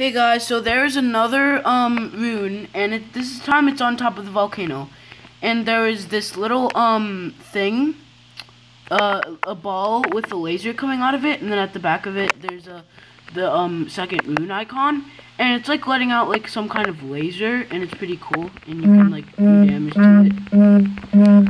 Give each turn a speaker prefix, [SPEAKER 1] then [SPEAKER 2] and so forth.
[SPEAKER 1] Hey guys, so there's another um rune, and it, this time it's on top of the volcano, and there is this little um thing, uh, a ball with a laser coming out of it, and then at the back of it there's a the um second rune icon, and it's like letting out like some kind of laser, and it's pretty cool, and you can like do damage to it.